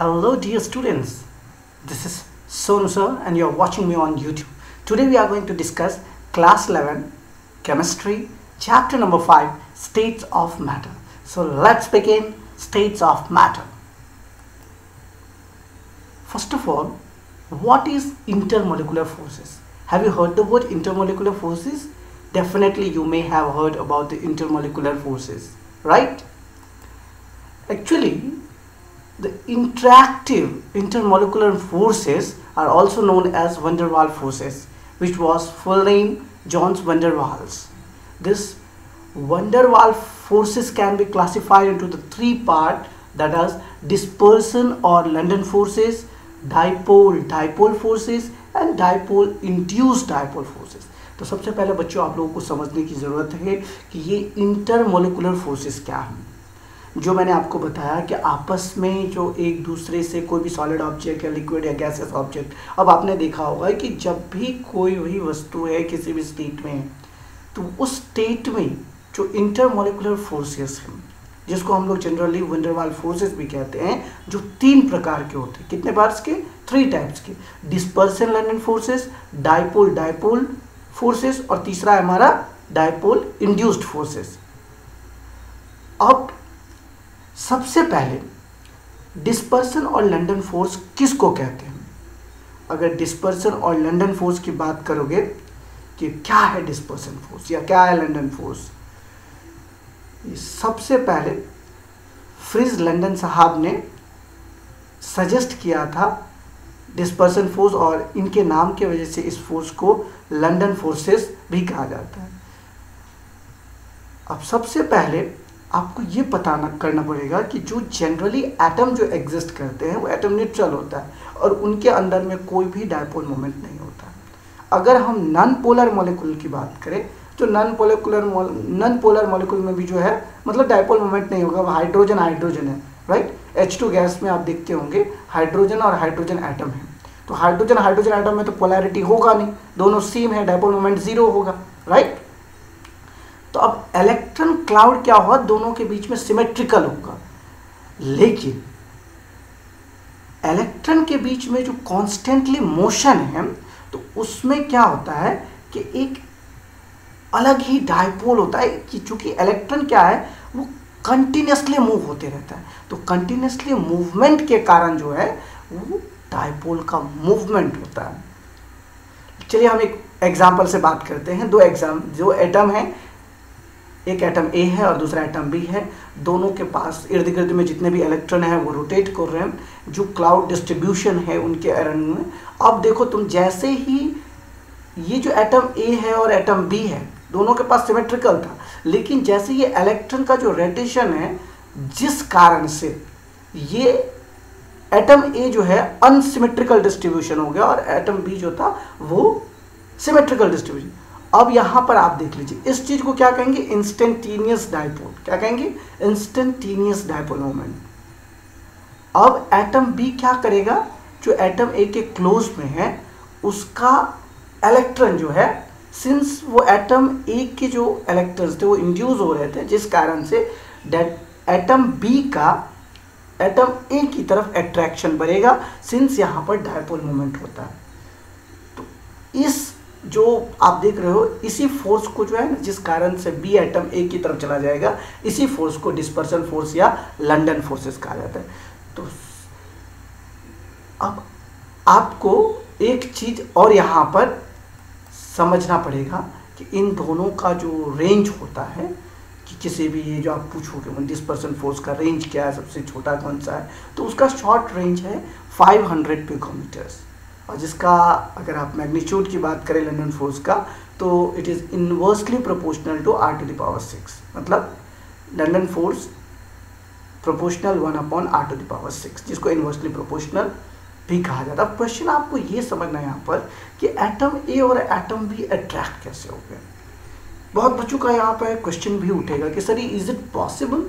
Hello dear students, this is Sonu sir and you are watching me on YouTube. Today we are going to discuss class 11 chemistry chapter number 5 states of matter. So let's begin states of matter. First of all, what is intermolecular forces? Have you heard the word intermolecular forces? Definitely you may have heard about the intermolecular forces, right? Actually, the interactive intermolecular forces are also known as van der Waals forces, which was full name Johannes van der Waals. This van der Waals forces can be classified into the three part that is dispersion or London forces, dipole dipole forces and dipole induced dipole forces. तो सबसे पहले बच्चों आप लोगों को समझने की ज़रूरत है कि ये इंटरमोलिकुलर फोर्सेस क्या हैं जो मैंने आपको बताया कि आपस में जो एक दूसरे से कोई भी सॉलिड ऑब्जेक्ट या लिक्विड या गैसेस ऑब्जेक्ट अब आपने देखा होगा कि जब भी कोई भी वस्तु है किसी भी स्टेट में तो उस स्टेट में जो इंटरमोलिकुलर फोर्सेस हैं, जिसको हम लोग जनरली वंडरवाल फोर्सेस भी कहते हैं, जो तीन प्रकार के होते हैं। कितने पार्ट्स के? थ्री टाइप्स के। Dispersion London forces dipole dipole forces और तीसरा है हमारा डाइपोल इंड्यूस्ड फोर्सेस अब सबसे पहले डिस्पर्सन और लंडन फोर्स किसको कहते हैं? अगर डिस्पर्सन और लंडन फोर्स की बात करोगे, कि क्या है डिस्पर्सन फोर्स या क्या है लंडन फोर्स सबसे पहले फ्रिज लंडन साहब ने सजेस्ट किया था डिस्पर्सन फोर्स और इनके नाम के वजह से इस फोर्स को लंडन फोर्सेस भी कहा जाता है। अब सबसे पहले आपको ये पता करना पड़ेगा कि जो जनरली एटम जो एग्जिस्ट करते हैं, वो एटम न्यूट्रल होता है और उनके अंदर में कोई भी डायपोल मोमेंट नहीं होता। अगर हम नॉन पोलर मोलिकुल की बात करें तो non molecular non polar molecule में भी जो है मतलब डायपोल मोमेंट नहीं होगा हाइड्रोजन हाइड्रोजन है राइट एच टू गैस में आप देखते होंगे हाइड्रोजन और हाइड्रोजन एटम है। तो हाइड्रोजन हाइड्रोजन एटम में तो पोलैरिटी होगा नहीं, दोनों सेम है डायपोल मोमेंट ज़ीरो होगा राइट तो अब इलेक्ट्रॉन क्लाउड क्या होगा दोनों के बीच में सिमेट्रिकल होगा। लेकिन इलेक्ट्रॉन के बीच में जो कॉन्स्टेंटली मोशन है तो उसमें क्या होता है कि एक अलग ही डायपोल होता है कि चूँकि इलेक्ट्रॉन क्या है, वो कंटिन्यूसली मूव होते रहता है। तो कंटिन्यूसली मूवमेंट के कारण जो है, वो डायपोल का मूवमेंट होता है। चलिए हम एक एग्ज़ाम्पल से बात करते हैं। दो एग्ज़ाम जो एटम है एक एटम ए है और दूसरा एटम बी है। दोनों के पास इर्द गिर्द में जितने भी इलेक्ट्रॉन है, वो रोटेट कर रहे हैं, जो क्लाउड डिस्ट्रीब्यूशन है उनके अरंग में। अब देखो, तुम जैसे ही ये जो एटम ए है और एटम बी है, दोनों के पास सिमेट्रिकल था, लेकिन जैसे ये इलेक्ट्रॉन का जो रेटेशन है, जिस कारण से ये एटम ए जो है अनसिमेट्रिकल डिस्ट्रीब्यूशन हो गया और एटम बी जो था, वो सिमेट्रिकल डिस्ट्रीब्यूशन अब यहाँ पर आप देख लीजिए, इस चीज़ को क्या कहेंगे? इंस्टेंटेनियस डायपोल क्या कहेंगे? इंस्टेंटेनियस डायपोल मोमेंट अब एटम बी क्या करेगा? जो एटम ए के क्लोज में है, उसका इलेक्ट्रॉन जो है सिंस वो एटम ए के जो इलेक्ट्रॉन्स थे, वो इंड्यूस हो रहे थे, जिस कारण से एटम बी का एटम ए की तरफ़ अट्रैक्शन बढ़ेगा सिंस यहाँ पर डायपोल मोमेंट होता है। तो इस जो आप देख रहे हो, इसी फोर्स को जो है ना, जिस कारण से बी एटम ए की तरफ़ चला जाएगा, इसी फोर्स को डिस्पर्सन फोर्स या लंडन फोर्सेस कहा जाता है। तो अब आपको एक चीज़ और यहाँ पर समझना पड़ेगा कि इन दोनों का जो रेंज होता है, कि किसी भी ये जो आप पूछोगे डिस्पर्सन फोर्स का रेंज क्या है, सबसे छोटा कौन सा है तो उसका शॉर्ट रेंज है 500 पिकोमीटर्स और जिसका अगर आप मैग्नीट्यूड की बात करें लंडन फोर्स का तो it is inversely proportional to r to the power six मतलब London force proportional one upon r to the power six जिसको इनवर्सली प्रोपोर्शनल भी कहा जाता है। क्वेश्चन आपको ये समझना है यहाँ पर कि एटम ए और एटम बी अट्रैक्ट कैसे हो गए। बहुत बच्चों का यहाँ पर क्वेश्चन भी उठेगा कि sir is it possible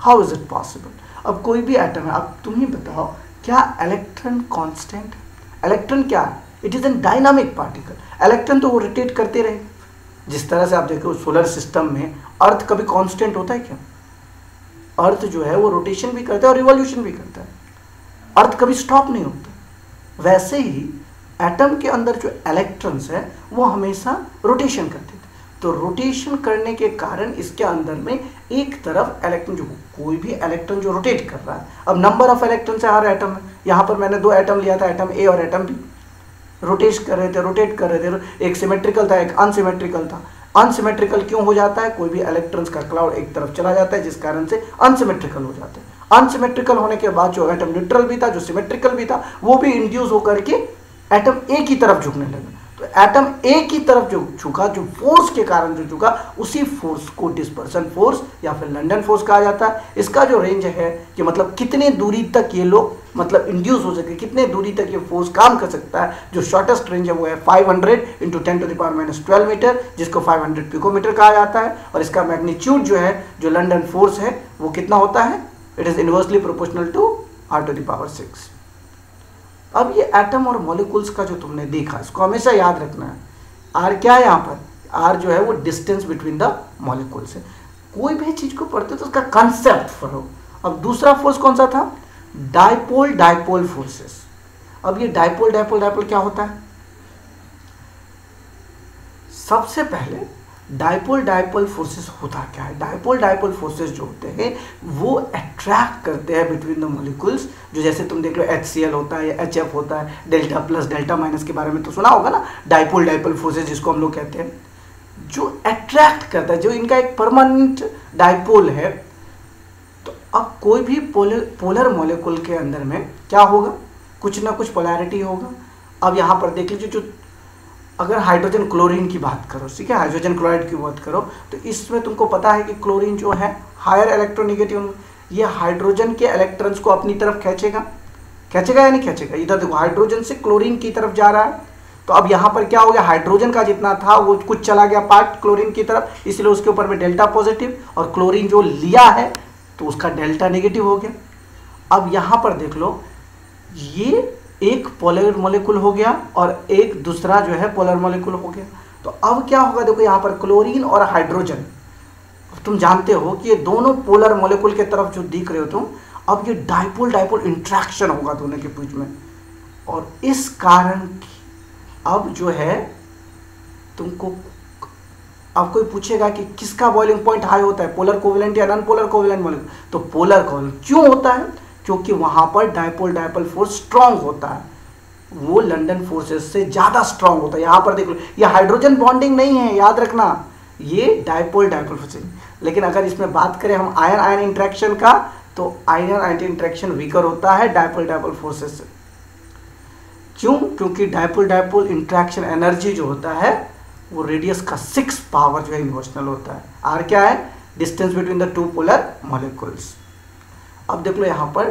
how is it possible अब कोई भी एटम है, अब तुम ही बताओ, क्या इलेक्ट्रॉन कांस्टेंट इलेक्ट्रॉन क्या है? It is an dynamic particle electron तो वो रोटेट करते रहे। जिस तरह से आप देखो सोलर सिस्टम में अर्थ कभी कांस्टेंट होता है क्या? अर्थ जो है वो रोटेशन भी करता है और रिवॉल्यूशन भी करता है। अर्थ कभी स्टॉप नहीं होता। वैसे ही एटम के अंदर जो इलेक्ट्रॉन्स है, वो हमेशा रोटेशन करते थे। तो रोटेशन करने के कारण इसके अंदर में एक तरफ़ इलेक्ट्रॉन जो कोई भी इलेक्ट्रॉन जो रोटेट कर रहा है। अब नंबर ऑफ़ इलेक्ट्रॉन से हर एटम है। यहाँ पर मैंने दो एटम लिया था एटम ए और एटम बी रोटेट कर रहे थे रोटेट कर रहे थे। एक सिमेट्रिकल था, एक अनसिमेट्रिकल था। अनसिमेट्रिकल क्यों हो जाता है? कोई भी इलेक्ट्रॉन्स का क्लाउड एक तरफ़ चला जाता है, जिस कारण से अनसिमेट्रिकल हो जाता है। अनसिमेट्रिकल होने के बाद जो एटम न्यूट्रल भी था, जो सिमेट्रिकल भी था, वो भी इंड्यूस होकर के एटम ए की तरफ़ झुकने लगा। एटम ए की तरफ़ जो झुका, जो फोर्स के कारण जो झुका, उसी फोर्स को डिस्पर्सन फोर्स या फिर लंडन फोर्स कहा जाता है। इसका जो रेंज है कि मतलब कितने दूरी तक ये लोग मतलब इंड्यूस हो सके, कितने दूरी तक ये फोर्स काम कर सकता है, जो शॉर्टेस्ट रेंज है वो है 500 hundred into ten to the power minus twelve metre जिसको 500 हंड्रेड पिकोमीटर कहा जाता है। और इसका मैग्नीट्यूड जो है, जो लंडन फोर्स है, वो कितना होता है? It is inversely proportional to r to the power six अब ये एटम और मॉलिक्यूल्स का जो तुमने देखा, इसको हमेशा याद रखना है। आर क्या है यहाँ पर? आर जो है वो डिस्टेंस बिटवीन द मॉलिक्यूल्स है। कोई भी चीज़ को पढ़ते तो उसका कंसेप्ट पढ़ो। अब दूसरा फोर्स कौन सा था? डायपोल डायपोल फोर्सेस अब ये डायपोल डायपोल डायपोल क्या होता है? सबसे पहले डाइपोल डाइपोल फोर्सेस होता क्या है? डायपोल डायपोल फोर्सेस जो होते हैं, वो अट्रैक्ट करते हैं बिटवीन द मॉलिक्यूल्स जो जैसे तुम देख लो एच होता है या एच होता है डेल्टा प्लस डेल्टा माइनस के बारे में तो सुना होगा ना? डायपोल डाइपोल फोर्सेस जिसको हम लोग कहते हैं, जो अट्रैक्ट करता है, जो इनका एक परमानेंट डायपोल है तो अब कोई भी पोलर पोलर मॉलिक्यूल के अंदर में क्या होगा? कुछ ना कुछ पोलैरिटी होगा। अब यहाँ पर देख लीजिए, जो अगर हाइड्रोजन क्लोरीन की बात करो, ठीक है? हाइड्रोजन क्लोराइड की बात करो तो इसमें तुमको पता है कि क्लोरीन जो है हायर इलेक्ट्रोनिगेटिव ये हाइड्रोजन के इलेक्ट्रॉन्स को अपनी तरफ़ खींचेगा। खींचेगा या नहीं खींचेगा? इधर देखो हाइड्रोजन से क्लोरीन की तरफ़ जा रहा है। तो अब यहाँ पर क्या हो गया? हाइड्रोजन का जितना था, वो कुछ चला गया पार्ट क्लोरीन की तरफ़। इसलिए उसके ऊपर में डेल्टा पॉजिटिव और क्लोरीन जो लिया है तो उसका डेल्टा नेगेटिव हो गया। अब यहाँ पर देख लो, ये एक पोलर मोलिकुल हो गया और एक दूसरा जो है पोलर मोलिकुल हो गया। तो अब क्या होगा? देखो यहाँ पर क्लोरीन और हाइड्रोजन तुम जानते हो कि ये दोनों पोलर मोलिकुल के तरफ़ जो दिख रहे हो तुम, अब ये डाइपोल डाइपोल इंट्रैक्शन होगा दोनों के बीच में। और इस कारण अब जो है तुमको अब कोई पूछेगा कि किसका बॉइलिंग पॉइंट हाई होता है? पोलर कोविलेंट या नॉन पोलर कोविलेंट मोलिकुल तो पोलर कोवेलेंट क्यों होता है? क्योंकि वहाँ पर डायपोल डायपोल फोर्स स्ट्रांग होता है। वो लंडन फोर्सेस से ज़्यादा स्ट्रांग होता है। यहाँ पर देख लो ये हाइड्रोजन बॉन्डिंग नहीं है, याद रखना। ये डायपोल डायपोल फोर्स लेकिन अगर इसमें बात करें हम आयन आयन इंट्रैक्शन का तो आयन आयन इंट्रैक्शन वीकर होता है डायपोल डायपोल फोर्सेस से। क्यों? क्योंकि डायपोल डायपोल इंट्रैक्शन एनर्जी जो होता है, वो रेडियस का सिक्स पावर जो है इमोशनल होता है। आर क्या है? Distance between the two polar molecules अब देख लो यहाँ पर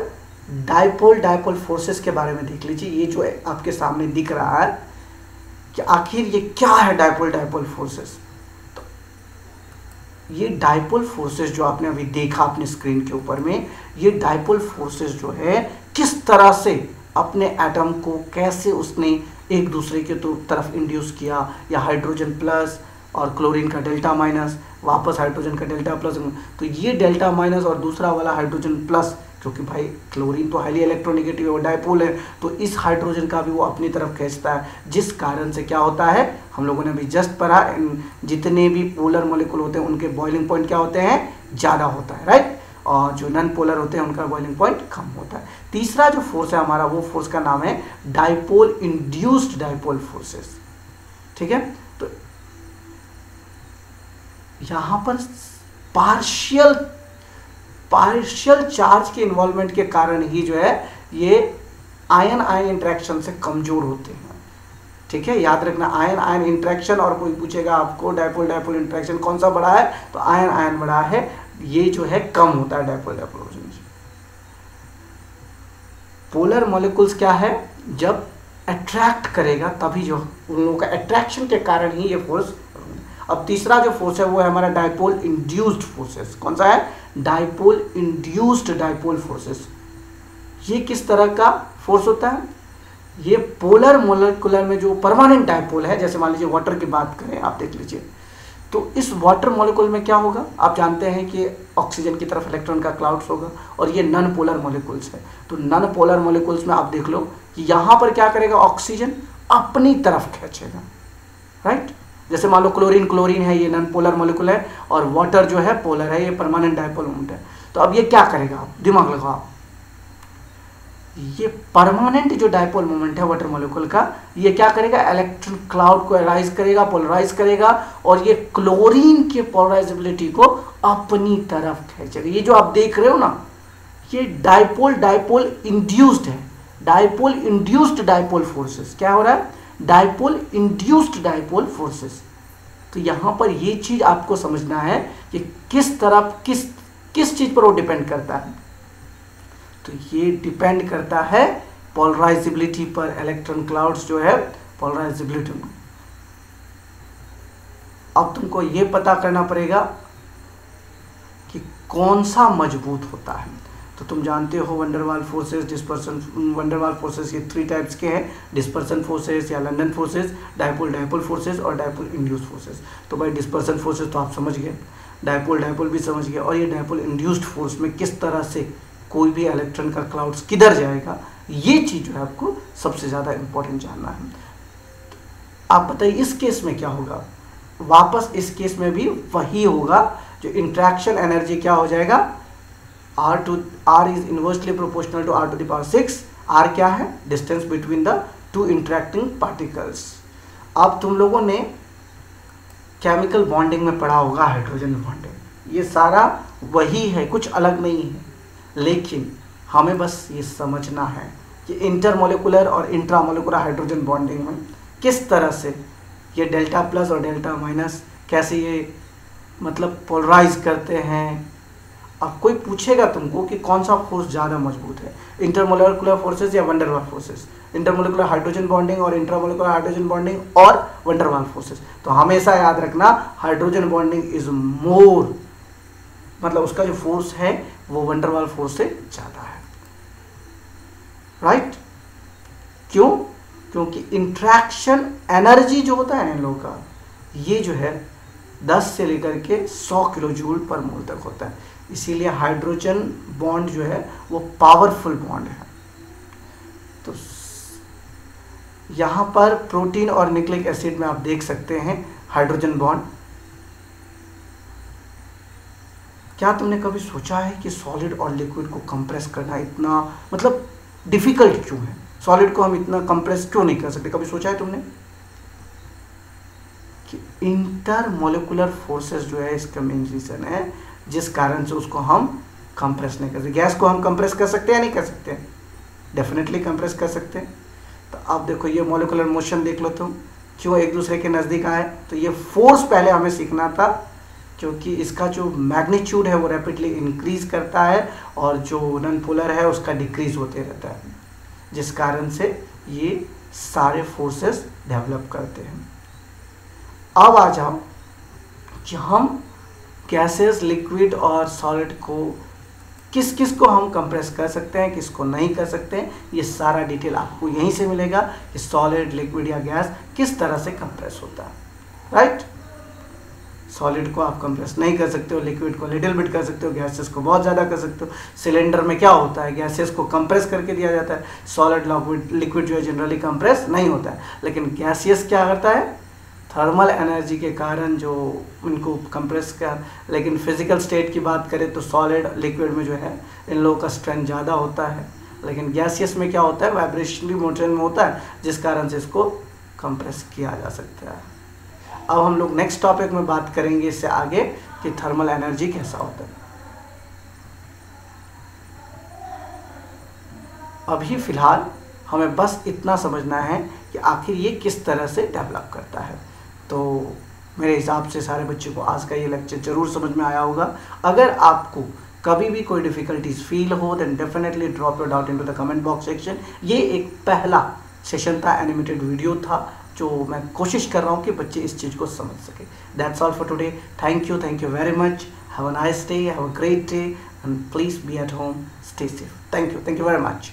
डाइपोल डाइपोल फोर्सेस के बारे में देख लीजिए। ये जो आपके सामने दिख रहा है कि आखिर ये क्या है डाइपोल डाइपोल फोर्सेस तो ये डाइपोल फोर्सेस जो आपने अभी देखा अपने स्क्रीन के ऊपर में, ये डाइपोल फोर्सेस जो है, किस तरह से अपने एटम को कैसे उसने एक दूसरे के तो तरफ़ इंड्यूस किया? या हाइड्रोजन प्लस और क्लोरीन का डेल्टा माइनस वापस हाइड्रोजन का डेल्टा प्लस तो ये डेल्टा माइनस और दूसरा वाला हाइड्रोजन प्लस जो कि भाई क्लोरीन तो हाईली इलेक्ट्रोनिगेटिव है डायपोल है तो इस हाइड्रोजन का भी वो अपनी तरफ़ खींचता है, जिस कारण से क्या होता है, हम लोगों ने अभी जस्ट पढ़ा जितने भी पोलर मोलिकुल होते हैं, उनके बॉइलिंग पॉइंट क्या होते हैं, ज़्यादा होता है राइट और जो नन पोलर होते हैं, उनका बॉइलिंग पॉइंट कम होता है। तीसरा जो फोर्स है हमारा, वो फोर्स का नाम है डाइपोल इंड्यूस्ड डाइपोल फोर्सेस ठीक है? यहाँ पर पार्शियल पार्शियल चार्ज के इन्वॉल्वमेंट के कारण ही जो है, ये आयन आयन इंट्रैक्शन से कमज़ोर होते हैं। ठीक है? याद रखना आयन आयन इंट्रैक्शन और कोई पूछेगा आपको डायपोल डायपोल इंट्रैक्शन कौन सा बड़ा है? तो आयन आयन बड़ा है। ये जो है, कम होता है डायपोल डायपोल पोलर मॉलिक्यूल्स क्या है? जब अट्रैक्ट करेगा, तभी जो उन लोगों का अट्रैक्शन के कारण ही ये फोर्स अब तीसरा जो फोर्स है वो है हमारा डायपोल इंड्यूस्ड फोर्सेस कौन सा है? डाइपोल इंड्यूस्ड डाइपोल फोर्सेस ये किस तरह का फोर्स होता है? ये पोलर मोलिकुलर में जो परमानेंट डाइपोल है, जैसे मान लीजिए वाटर की बात करें, आप देख लीजिए। तो इस वाटर मॉलिक्यूल में क्या होगा? आप जानते हैं कि ऑक्सीजन की तरफ़ इलेक्ट्रॉन का क्लाउड्स होगा और ये नन पोलर मॉलिक्यूल्स है। तो नन पोलर मॉलिक्यूल्स में आप देख लो कि यहाँ पर क्या करेगा ऑक्सीजन अपनी तरफ़ खींचेगा। राइट जैसे मान लो क्लोरीन क्लोरीन है, ये नॉन पोलर मोलिकुल है, और वाटर जो है पोलर है, ये परमानेंट डायपोल मोमेंट है। तो अब ये क्या करेगा? आप दिमाग लगाओ। ये परमानेंट जो डायपोल मोमेंट है वाटर मोलिकुल का, ये क्या करेगा? इलेक्ट्रॉन क्लाउड को एराइज करेगा पोलराइज करेगा, और ये क्लोरीन के पोलराइजेबिलिटी को अपनी तरफ़ खींचेगा। ये जो आप देख रहे हो ना, ये डायपोल डायपोल इंड्यूस्ड है। डायपोल इंड्यूस्ड डायपोल फोर्सेस क्या हो रहा है? डायपोल इंड्यूस्ड डायपोल फोर्सेस तो यहाँ पर ये चीज़ आपको समझना है कि किस तरफ़, किस किस चीज़ पर वो डिपेंड करता है। तो ये डिपेंड करता है पोलराइजिबिलिटी पर इलेक्ट्रॉन क्लाउड्स जो है पोलराइजिबिलिटी में। अब तुमको ये पता करना पड़ेगा कि कौन सा मज़बूत होता है। तो तुम जानते हो van der Waals forces dispersion van der Waals forces ये थ्री टाइप्स के हैं डिस्पर्सन फोर्सेस या London forces dipole dipole forces और डायपोल इंड्यूस्ड फोर्सेस तो भाई डिस्पर्सन फोर्सेस तो आप समझ गए डायपोल डायपोल भी समझ गए और ये डायपोल इंड्यूस्ड फोर्स में किस तरह से कोई भी इलेक्ट्रॉन का क्लाउड्स किधर जाएगा, ये चीज़ जो है आपको सबसे ज़्यादा इंपॉर्टेंट जानना है। आप बताइए इस केस में क्या होगा? वापस इस केस में भी वही होगा जो इंट्रैक्शन एनर्जी क्या हो जाएगा? R two r is inversely proportional to r to the power six r क्या है? Distance between the two interacting particles अब तुम लोगों ने केमिकल बॉन्डिंग में पढ़ा होगा हाइड्रोजन बॉन्डिंग ये सारा वही है, कुछ अलग नहीं है. लेकिन हमें बस ये समझना है कि इंटरमोलिकुलर और इंट्रामोलिकुलर हाइड्रोजन बॉन्डिंग में किस तरह से ये डेल्टा प्लस और डेल्टा माइनस कैसे ये मतलब पोलराइज करते हैं अब कोई पूछेगा तुमको कि कौन सा फोर्स ज़्यादा मज़बूत है? इंटरमोलिकुलर फोर्सेस या van der Waals forces intermolecular hydrogen bonding और इंटरमोलिकुलर हाइड्रोजन बॉन्डिंग और वंडरवाल फोर्सेस तो हमेशा याद रखना हाइड्रोजन बॉन्डिंग इज़ मोर मतलब उसका जो फोर्स है, वो वंडरवाल फोर्स से ज़्यादा है. राइट क्यों? क्योंकि इंट्रैक्शन एनर्जी जो होता है इन लोगों का, ये जो है 10 से लेकर के 100 किलो जूल पर मोल तक होता है। इसीलिए हाइड्रोजन बॉन्ड जो है, वो पावरफुल बॉन्ड है। तो यहाँ पर प्रोटीन और निक्लिक एसिड में आप देख सकते हैं हाइड्रोजन बॉन्ड क्या तुमने कभी सोचा है कि सॉलिड और लिक्विड को कंप्रेस करना इतना मतलब डिफ़िकल्ट क्यों है? सॉलिड को हम इतना कंप्रेस क्यों नहीं कर सकते? कभी सोचा है तुमने? कि इंटर मोलिकुलर फोर्सेस जो है इसका मेन रीजन है, जिस कारण से उसको हम कंप्रेस नहीं कर सकते गैस को हम कंप्रेस कर सकते हैं या नहीं कर सकते डेफिनेटली कंप्रेस कर सकते हैं। तो आप देखो, ये मोलिकुलर मोशन देख लो तुम। क्यों एक दूसरे के नज़दीक आए? तो ये फोर्स पहले हमें सीखना था, क्योंकि इसका जो मैग्नीट्यूड है वो रैपिडली इंक्रीज करता है और जो नन पोलर है उसका डिक्रीज होते रहता है। जिस कारण से ये सारे फोर्सेस डेवलप करते हैं। अब आ जाओ कि हम गैसेस लिक्विड और सॉलिड को किस किस को हम कंप्रेस कर सकते हैं किसको नहीं कर सकते हैं, ये सारा डिटेल आपको यहीं से मिलेगा कि सॉलिड लिक्विड या गैस किस तरह से कंप्रेस होता है राइट सॉलिड को आप कंप्रेस नहीं कर सकते हो लिक्विड को लिटिल बिट कर सकते हो गैसेस को बहुत ज़्यादा कर सकते हो। सिलेंडर में क्या होता है गैसेस को कंप्रेस करके दिया जाता है। सॉलिड लिक्विड जो है जनरली कंप्रेस नहीं होता है। लेकिन गैसियस क्या करता है? थर्मल एनर्जी के कारण जो उनको कंप्रेस कर लेकिन फ़िज़िकल स्टेट की बात करें तो सॉलिड लिक्विड में जो है, इन लोगों का स्ट्रेंथ ज़्यादा होता है। लेकिन गैसियस में क्या होता है? वाइब्रेशनली मोशन में होता है, जिस कारण से इसको कंप्रेस किया जा सकता है। अब हम लोग नेक्स्ट टॉपिक में बात करेंगे इससे आगे कि थर्मल एनर्जी कैसा होता है। अभी फ़िलहाल हमें बस इतना समझना है कि आखिर ये किस तरह से डेवलप करता है। तो मेरे हिसाब से सारे बच्चों को आज का ये लेक्चर ज़रूर समझ में आया होगा। अगर आपको कभी भी कोई डिफिकल्टीज फील हो then definitely drop your doubt into the comment box section ये एक पहला सेशन था एनिमेटेड वीडियो था, जो मैं कोशिश कर रहा हूँ कि बच्चे इस चीज़ को समझ सके। That's all for today thank you thank you very much have a nice day have a great day and please be at home stay safe thank you thank you very much